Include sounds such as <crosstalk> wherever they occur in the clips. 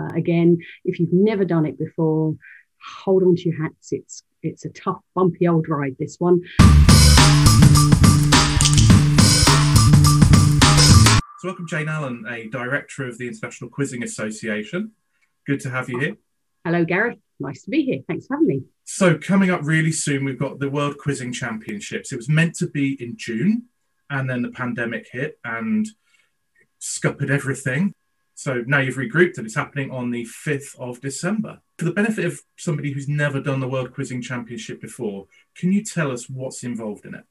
Uh, again, if you've never done it before, hold on to your hats. It's it's a tough, bumpy old ride. This one. So, welcome, Jane Allen, a director of the International Quizzing Association. Good to have you here. Hello, Gareth. Nice to be here. Thanks for having me. So, coming up really soon, we've got the World Quizzing Championships. It was meant to be in June, and then the pandemic hit and scuppered everything. So now you've regrouped and it's happening on the 5th of December. For the benefit of somebody who's never done the World Quizzing Championship before, can you tell us what's involved in it?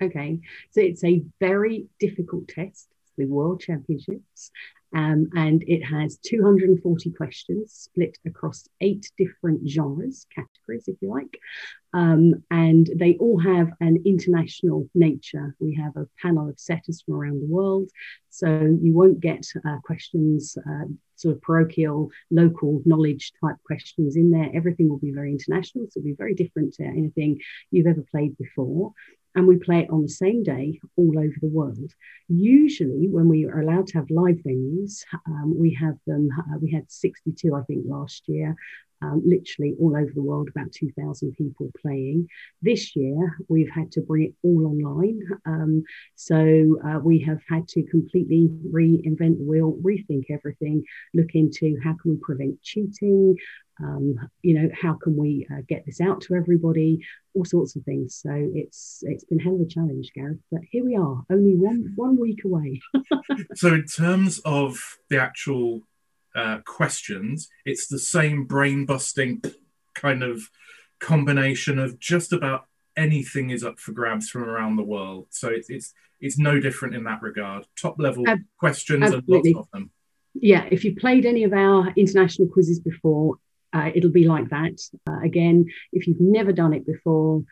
Okay, so it's a very difficult test, the World Championships, um, and it has 240 questions split across eight different genres, categories, if you like. Um, and they all have an international nature. We have a panel of setters from around the world. So you won't get uh, questions, uh, sort of parochial, local knowledge type questions in there. Everything will be very international. So it'll be very different to anything you've ever played before and we play it on the same day all over the world. Usually, when we are allowed to have live venues, um, we have them, uh, we had 62, I think, last year. Um, literally all over the world, about 2,000 people playing. This year, we've had to bring it all online. Um, so uh, we have had to completely reinvent the wheel, rethink everything, look into how can we prevent cheating, um, you know how can we uh, get this out to everybody all sorts of things so it's it's been hell of a challenge gareth but here we are only one <laughs> one week away <laughs> so in terms of the actual uh, questions it's the same brain busting kind of combination of just about anything is up for grabs from around the world so it's it's, it's no different in that regard top level Ab- questions absolutely. and lots of them yeah, if you've played any of our international quizzes before, uh, it'll be like that. Uh, again, if you've never done it before,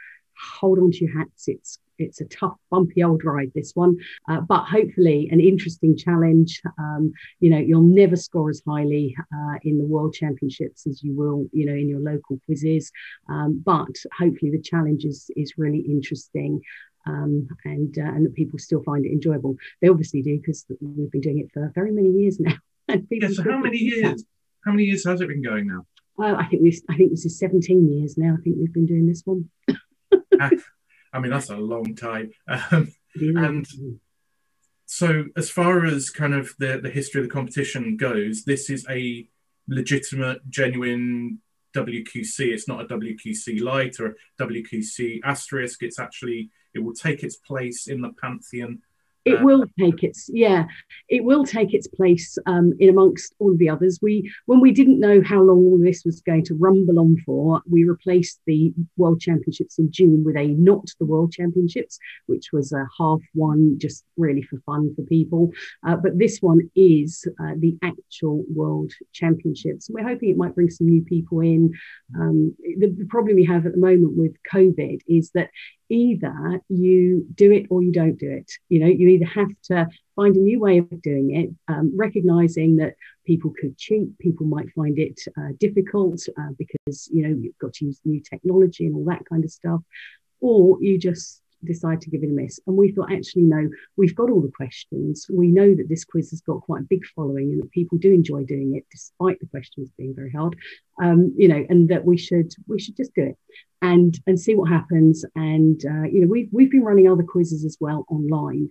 hold on to your hats. It's it's a tough, bumpy old ride, this one, uh, but hopefully an interesting challenge. Um, you know, you'll never score as highly uh, in the World Championships as you will, you know, in your local quizzes. Um, but hopefully the challenge is, is really interesting. Um, and uh, and that people still find it enjoyable. They obviously do because we've been doing it for very many years now. <laughs> And yeah, so how many years? How many years has it been going now? well, I think we I think this is 17 years now. I think we've been doing this one. <laughs> I mean, that's a long time. <laughs> Um, and so, as far as kind of the, the history of the competition goes, this is a legitimate, genuine WQC. It's not a WQC light or a WQC asterisk. It's actually, it will take its place in the pantheon it uh, will take its yeah it will take its place um, in amongst all of the others. We when we didn't know how long all this was going to rumble on for we replaced the world championships in june with a not the world championships which was a half one just really for fun for people. Uh, but this one is uh, the actual world championships. We're hoping it might bring some new people in. Um, the, the problem we have at the moment with covid is that either you do it or you don't do it. You know, you either have to find a new way of doing it, um, recognizing that people could cheat, people might find it uh, difficult uh, because, you know, you've got to use new technology and all that kind of stuff, or you just decide to give it a miss. And we thought, actually, no, we've got all the questions. We know that this quiz has got quite a big following and that people do enjoy doing it, despite the questions being very hard. Um, you know, and that we should we should just do it and and see what happens. And uh, you know, we've we've been running other quizzes as well online.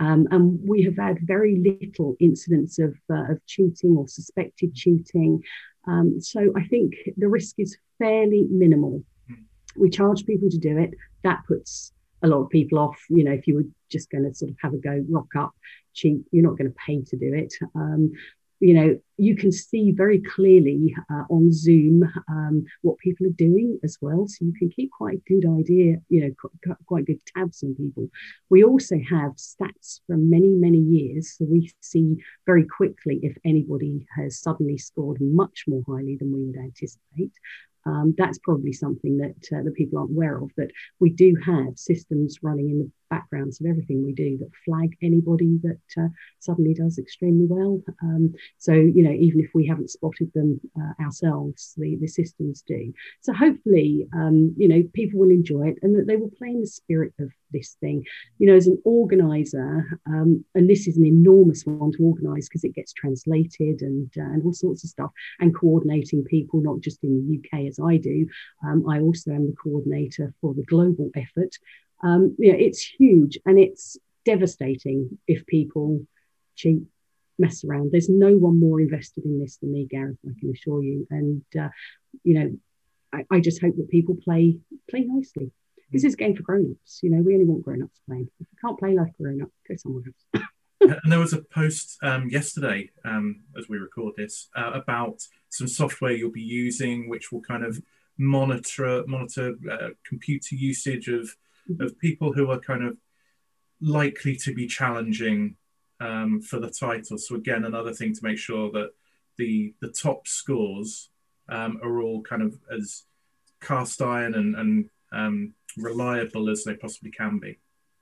Um, and we have had very little incidents of, uh, of cheating or suspected cheating. Um, so I think the risk is fairly minimal. Hmm. We charge people to do it. That puts a lot of people off. You know, if you were just going to sort of have a go, rock up, cheap, you're not going to pay to do it. Um, you know, you can see very clearly uh, on Zoom um, what people are doing as well. So you can keep quite a good idea, you know, quite, quite good tabs on people. We also have stats from many, many years. So we see very quickly if anybody has suddenly scored much more highly than we would anticipate um, that's probably something that uh, the people aren't aware of. That we do have systems running in the backgrounds of everything we do that flag anybody that uh, suddenly does extremely well. Um, so you know, even if we haven't spotted them uh, ourselves, the, the systems do. So hopefully, um, you know, people will enjoy it and that they will play in the spirit of this thing. You know, as an organizer, um, and this is an enormous one to organize because it gets translated and, uh, and all sorts of stuff, and coordinating people, not just in the UK as I do. Um, I also am the coordinator for the global effort. Um, you know, it's huge and it's devastating if people cheat mess around. There's no one more invested in this than me, Gareth. I can assure you. And uh, you know, I, I, just hope that people play play nicely. This is a game for grown-ups. You know, we only want grown-ups playing. If you can't play like a grown-up, go somewhere else. <coughs> and there was a post um, yesterday, um, as we record this, uh, about some software you'll be using, which will kind of monitor monitor uh, computer usage of. Of people who are kind of likely to be challenging um, for the title. So again, another thing to make sure that the the top scores um, are all kind of as cast iron and, and um, reliable as they possibly can be.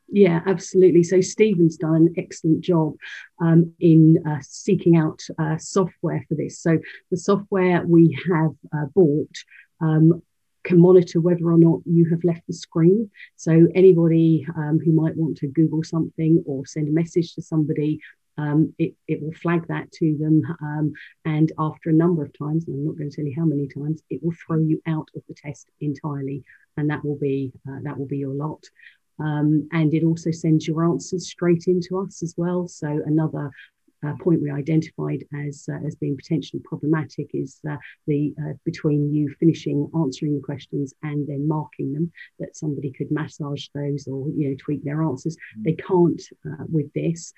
Yeah, absolutely. So Stephen's done an excellent job um, in uh, seeking out uh, software for this. So the software we have uh, bought um, can monitor whether or not you have left the screen. So anybody um, who might want to Google something or send a message to somebody, um, it, it will flag that to them. Um, and after a number of times, and I'm not going to tell you how many times, it will throw you out of the test entirely. And that will be uh, that will be your lot. Um, and it also sends your answers straight into us as well. So another uh, point we identified as uh, as being potentially problematic is uh, the uh, between you finishing answering the questions and then marking them that somebody could massage those or you know tweak their answers. They can't uh, with this,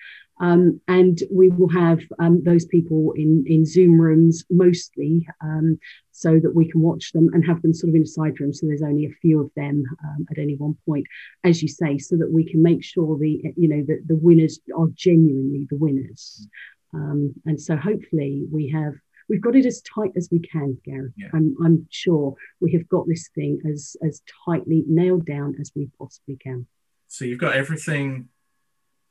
um, and we will have um, those people in in Zoom rooms mostly. Um, so that we can watch them and have them sort of in a side room so there's only a few of them um, at any one point as you say so that we can make sure the you know that the winners are genuinely the winners um, and so hopefully we have we've got it as tight as we can Gareth yeah. I'm, I'm sure we have got this thing as as tightly nailed down as we possibly can so you've got everything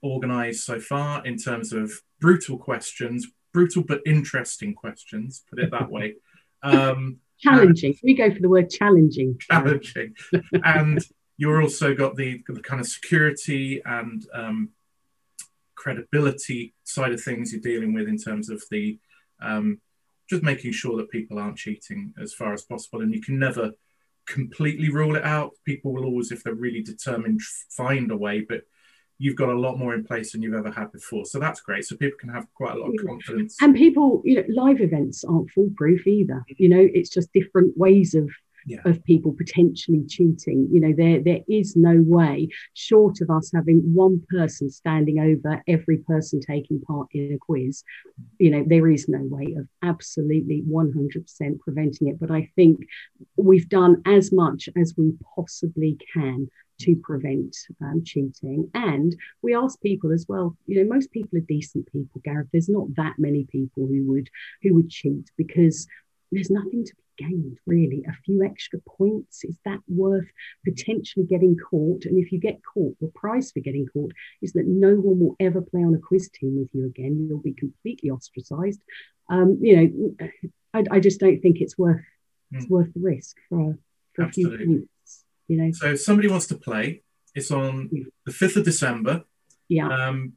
organized so far in terms of brutal questions brutal but interesting questions put it that way <laughs> Um, challenging. we go for the word challenging. Challenging. and you've also got the, the kind of security and um, credibility side of things you're dealing with in terms of the um, just making sure that people aren't cheating as far as possible. And you can never completely rule it out. People will always, if they're really determined, find a way. But you've got a lot more in place than you've ever had before. So that's great. So people can have quite a lot of confidence. And people, you know, live events aren't foolproof either. Mm-hmm. You know, it's just different ways of yeah. of people potentially cheating. You know, there there is no way, short of us having one person standing over every person taking part in a quiz, you know, there is no way of absolutely 100% preventing it. But I think we've done as much as we possibly can to prevent um, cheating. And we ask people as well, you know, most people are decent people, Gareth. There's not that many people who would who would cheat because there's nothing to be gained really. A few extra points, is that worth potentially getting caught? And if you get caught, the price for getting caught is that no one will ever play on a quiz team with you again. You'll be completely ostracized. Um, you know, I, I, just don't think it's worth mm. it's worth the risk for, for a few points you know. So if somebody wants to play, it's on the 5th of December. Yeah. Um,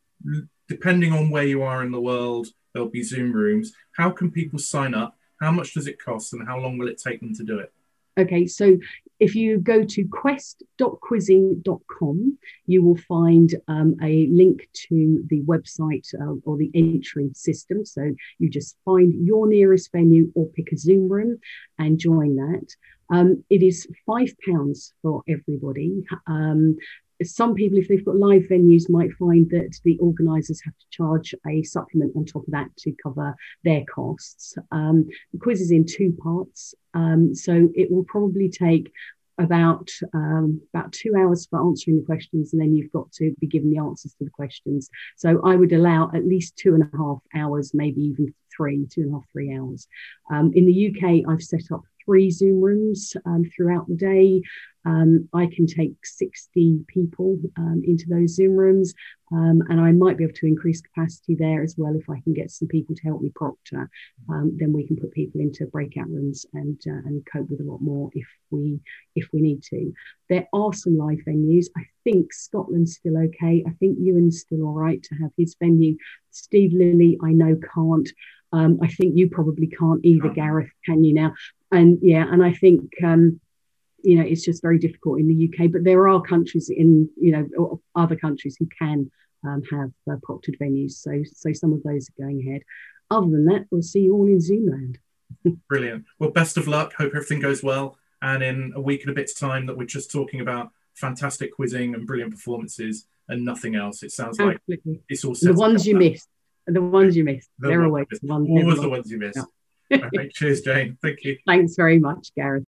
depending on where you are in the world, there'll be Zoom rooms. How can people sign up? How much does it cost and how long will it take them to do it? Okay, so if you go to quest.quizzing.com, you will find um, a link to the website uh, or the entry system. So you just find your nearest venue or pick a Zoom room and join that. Um, it is five pounds for everybody. Um, some people, if they've got live venues, might find that the organisers have to charge a supplement on top of that to cover their costs. Um, the quiz is in two parts, um, so it will probably take about um, about two hours for answering the questions, and then you've got to be given the answers to the questions. So I would allow at least two and a half hours, maybe even three, two and a half, three hours. Um, in the UK, I've set up three Zoom rooms um, throughout the day. um, I can take 60 people um, into those Zoom rooms, um, and I might be able to increase capacity there as well if I can get some people to help me proctor. Um, then we can put people into breakout rooms and uh, and cope with a lot more if we if we need to. There are some live venues. I think Scotland's still okay. I think Ewan's still all right to have his venue. Steve Lilly, I know can't. Um, I think you probably can't either, Gareth, can you now? And yeah, and I think um, you know it's just very difficult in the UK. But there are countries in you know other countries who can um, have uh, proctored venues. So so some of those are going ahead. Other than that, we'll see you all in Zoomland. <laughs> Brilliant. Well, best of luck. Hope everything goes well. And in a week and a bit's time, that we're just talking about fantastic quizzing and brilliant performances and nothing else. It sounds Absolutely. like it's all the ones you missed. The ones you missed. The They're always the ones, the ones you missed. Yeah. Cheers, Jane. Thank you. Thanks very much, Gareth.